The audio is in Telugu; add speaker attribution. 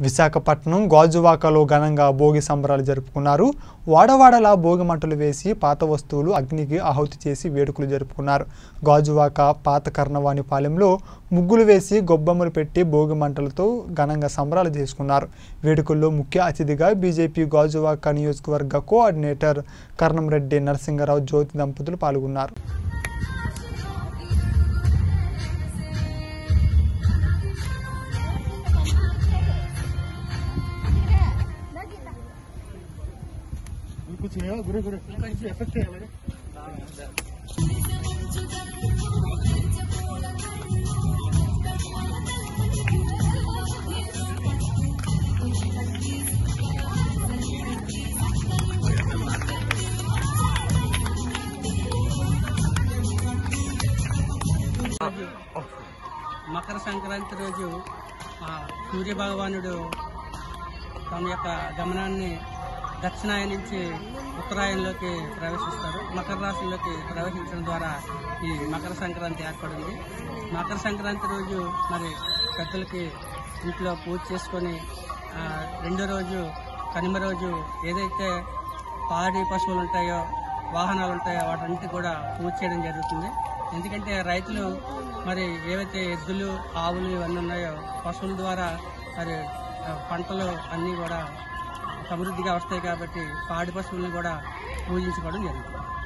Speaker 1: విశాఖపట్నం గాజువాకలో ఘనంగా భోగి సంబరాలు జరుపుకున్నారు. వాడవాడలా భోగి మంటలు వేసి పాత వస్తువులు అగ్నికి ఆహుతి చేసి వేడుకలు జరుపుకున్నారు. గాజువాక పాత కర్ణవాణి పాలెంలో ముగ్గులు వేసి గొబ్బెమ్మలు పెట్టి భోగి మంటలతో ఘనంగా సంబరాలు చేసుకున్నారు. వేడుకల్లో ముఖ్య అతిథిగా బీజేపీ గాజువాక నియోజకవర్గ కోఆర్డినేటర్ కర్ణంరెడ్డి నరసింగరావు జ్యోతి దంపతులు పాల్గొన్నారు.
Speaker 2: Makar
Speaker 3: Sangkaran terjauh, Guru Bhagawan itu, kami apa gamenan nih. దక్షిణాయన నుంచి ఉత్తరాయణలోకి ప్రవేశిస్తారు. మకర రాశిలోకి ప్రవేశించడం ద్వారా ఈ మకర సంక్రాంతి ఏర్పడింది. మకర సంక్రాంతి రోజు మరి పెద్దలకి ఇంట్లో పూజ చేసుకొని రెండో రోజు కనిమ రోజు ఏదైతే పాడి పశువులు ఉంటాయో వాహనాలు ఉంటాయో వాటన్నిటి కూడా పూజ చేయడం జరుగుతుంది. ఎందుకంటే రైతులు మరి ఏవైతే ఎద్దులు ఆవులు ఇవన్నీ ఉన్నాయో పశువుల ద్వారా మరి పంటలు అన్నీ కూడా సమృద్ధిగా వస్తాయి కాబట్టి పాడి పశువుల్ని కూడా పూజించుకోవడం జరుగుతుంది.